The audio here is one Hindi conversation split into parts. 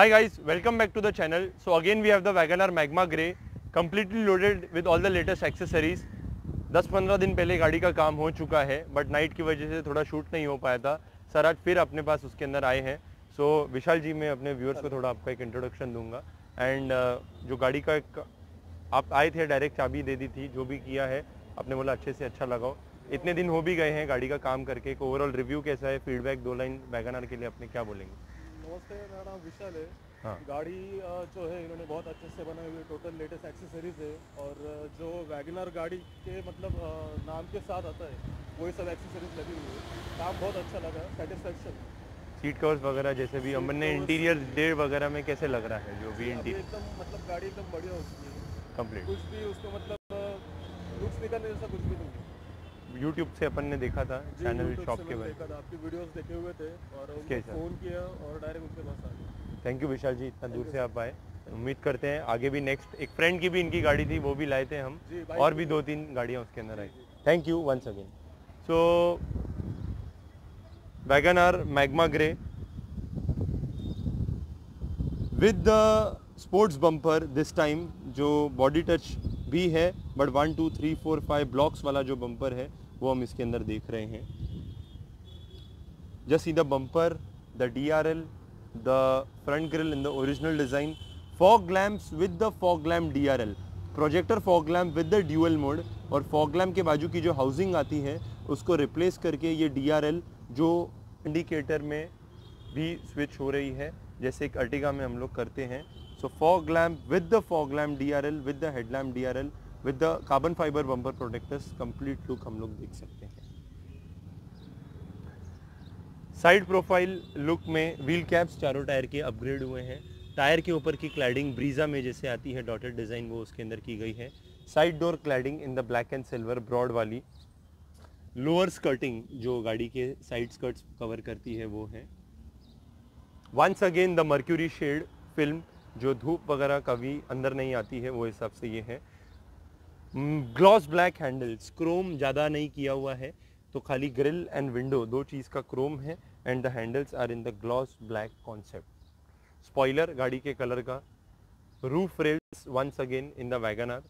Hi guys, welcome back to the channel. So again we have the WagonR Magma Grey, completely loaded with all the latest accessories. 10-15 दिन पहले गाड़ी का काम हो चुका है बट नाइट की वजह से थोड़ा शूट नहीं हो पाया था। सर आज फिर अपने पास उसके अंदर आए हैं। सो so, विशाल जी मैं अपने व्यूअर्स को थोड़ा आपका एक इंट्रोडक्शन दूँगा। एंड uh, जो गाड़ी का एक आप आए थे डायरेक्ट चाबी दे दी थी जो भी किया है आपने बोला अच्छे से अच्छा लगाओ। इतने दिन हो भी गए हैं गाड़ी का काम करके एक ओवरऑल रिव्यू कैसा है फीडबैक दो लाइन वैगन के लिए अपने क्या बोलेंगे? नमस्ते मेरा नाम विशाल है। हाँ। गाड़ी जो है इन्होंने बहुत अच्छे से बनाई हुई टोटल लेटेस्ट एक्सेसरीज है और जो वैगनर गाड़ी के मतलब नाम के साथ आता है वही सब एक्सेसरीज लगी हुई है। काम बहुत अच्छा लगा सेटिस्फेक्शन सीट कवर्स वगैरह जैसे भी हमने इंटीरियर डेढ़ वगैरह में कैसे लग रहा है जो भी इंटीरियर एकदम मतलब गाड़ी एकदम बढ़िया हो चुकी है। कंप्लीट कुछ भी उसको मतलब लुक्स निकालने जैसा कुछ भी नहीं यूट्यूब से अपन ने देखा था चैनल शॉप के बारे देखा था आपकी वीडियोस देखे हुए थे और उनको फ़ोन किया और डायरेक्ट उनके पास आ गए थैंक यू विशाल जी इतना दूर से आप आए। उम्मीद करते हैं आगे भी नेक्स्ट एक फ्रेंड की भी इनकी गाड़ी थी वो भी लाए थे हम। और भी भी दो तीन गाड़ियाँ उसके अंदर आई। Thank you once again so Wagon R magma grey with the sports bumper this time जो बॉडी टच भी है but one two three four five blocks वाला जो बम्पर है वो हम इसके अंदर देख रहे हैं। Just uh the just see the bumper, the DRL the front grille in the original design, fog lamps with the fog lamp DRL projector fog lamp with the dual mode और फॉग लैम्प के बाजू की जो हाउसिंग आती है, उसको रिप्लेस करके ये DRL जो इंडिकेटर में भी स्विच हो रही है, जैसे एक अर्टिगा में हम लोग करते हैं। So fog lamp with the fog lamp DRL with the headlamp DRL with the carbon fibre bumper protectors complete look हम लोग देख सकते हैं। साइड प्रोफ़ाइल लुक में व्हील कैप्स चारों टायर के अपग्रेड हुए हैं। टायर के ऊपर की क्लैडिंग ब्रीजा में जैसे आती है डॉटेड डिज़ाइन वो उसके अंदर की गई है। Side door cladding in the black and silver broad वाली। लोअर स्कर्टिंग जो गाड़ी के साइड स्कर्ट्स कवर करती है, वो है। Once again the mercury shade film जो धूप वगैरह कभी अंदर नहीं आती है, वो हिसाब से ये है। Hmm, gloss black handles, chrome ज़्यादा नहीं किया हुआ है तो खाली ग्रिल एंड विंडो, दो चीज़ का क्रोम है, and the handles are in the gloss black concept. Spoiler, गाड़ी के कलर का। Roof rails once again in the Wagon R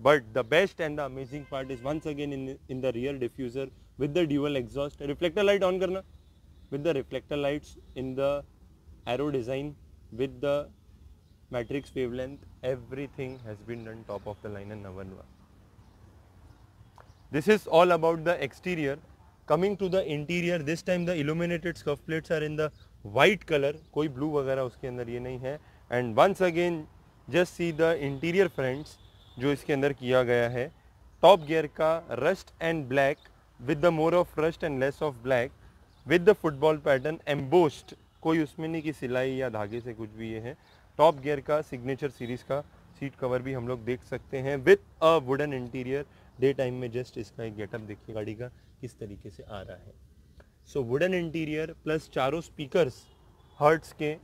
but the best and the amazing part is once again in in the rear diffuser with the dual exhaust reflector light on करना। With the reflector lights in the aero design with the matrix wavelength everything has been done top of the line and नवन one this is all about the exterior coming to the interior this time the illuminated scuff plates are in the white colour कोई ब्लू वगैरह उसके अंदर ये नहीं है. And once again just see the interior fronts जो इसके अंदर किया गया है. टॉप गियर का rust and black with the more of rust and less of black with the football pattern embossed कोई उसमें नहीं कि सिलाई या धागे से कुछ भी ये है. टॉप गियर का, सिग्नेचर सीरीज़ का सीट कवर भी हम लोग देख सकते हैं with a wooden interior. Day time में जस्ट इसका एक गेटअप देखिए गाड़ी का किस तरीके से आ रहा है। सो वुडन इंटीरियर प्लस चारों स्पीकर्स हर्ट्स के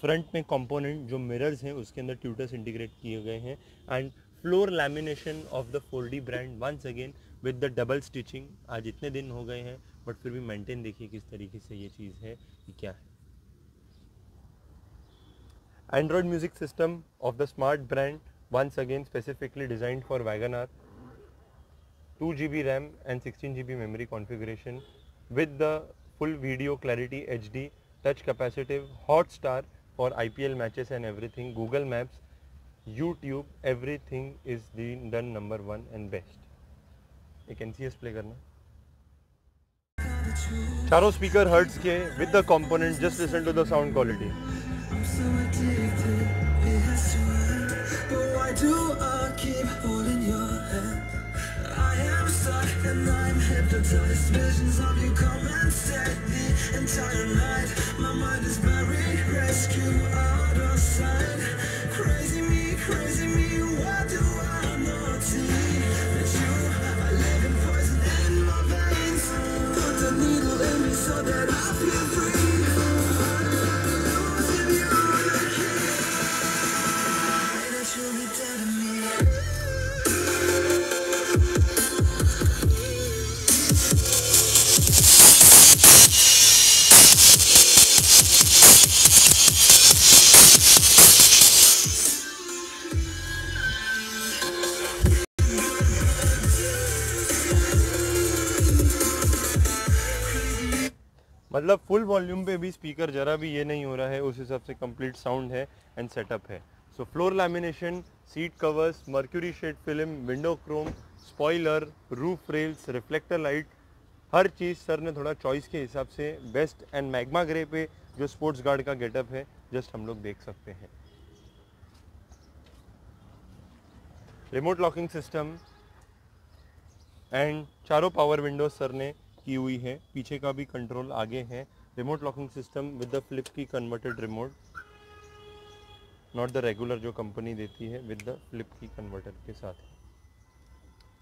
फ्रंट में कंपोनेंट जो मिरर्स हैं, उसके अंदर ट्यूटर्स इंटीग्रेट किए गए हैं। And floor lamination of the four D brand once again with the double stitching आज इतने दिन हो गए हैं बट फिर भी मेंटेन देखिए किस तरीके से ये चीज़ है कि क्या है। Android music system of the smart brand once again specifically designed for WagonR 2 GB RAM and 16 GB memory configuration with the full video clarity HD touch capacitive hotstar for IPL matches and everything Google Maps YouTube everything is being done number one and best एक NCS play करना चारों स्पीकर हर्ट्स के with the component just listen to the sound quality so addicted, it has to end. But why do I keep holding your hand? I am stuck and I'm hypnotized. Visions of you come and stay the entire night. My mind is buried, rescue out of sight. Crazy me, crazy me, मतलब फुल वॉल्यूम पे भी स्पीकर जरा भी ये नहीं हो रहा है, उस हिसाब से कंप्लीट साउंड है एंड सेटअप है। So floor lamination seat covers mercury shade film window chrome spoiler roof rails reflector light हर चीज़ सर ने थोड़ा चॉइस के हिसाब से बेस्ट एंड मैग्मा ग्रे पे जो स्पोर्ट्स गार्ड का गेटअप है जस्ट हम लोग देख सकते हैं। रिमोट लॉकिंग सिस्टम एंड चारों पावर विंडोज़ सर ने की हुई है। पीछे का भी कंट्रोल आगे है। Remote locking system with the flip key converted remote not the regular जो कंपनी देती है with the flip key converter के साथ।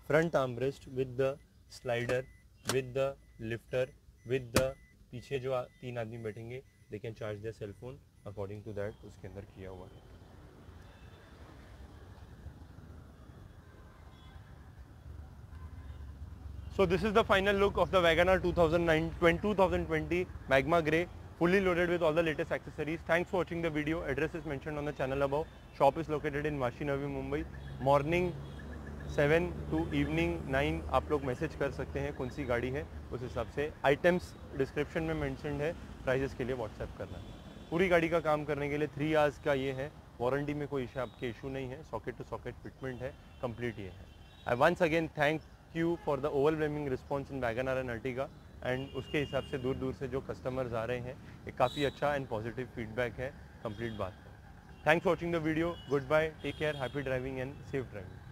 Front armrest with the slider with the lifter with the पीछे जो तीन आदमी बैठेंगे they can charge the cell phone according to that उसके अंदर किया हुआ है। So this is the final look of the Wagoner 2009 2020 Magma Grey fully loaded with all the latest accessories. Thanks for watching the video. Address is mentioned on the channel above. Shop is located in Vashi Navi, Mumbai. Morning 7 to evening 9 आप लोग मैसेज कर सकते हैं कौन सी गाड़ी है उस हिसाब से आइटम्स डिस्क्रिप्शन में मेंशनड है प्राइजेस के लिए व्हाट्सएप करना पूरी गाड़ी का काम करने के लिए थ्री आवर्स का ये है वारंटी में कोई आपके इशू नहीं है सॉकेट टू सॉकेट फिटमेंट है कंप्लीट ये है I once again thank you for the overwhelming response in Wagon R and Ertiga and उसके हिसाब से दूर दूर से जो कस्टमर्स आ रहे हैं एक काफ़ी अच्छा एंड पॉजिटिव फीडबैक है कंप्लीट बात है thanks watching the video goodbye take care happy driving and safe driving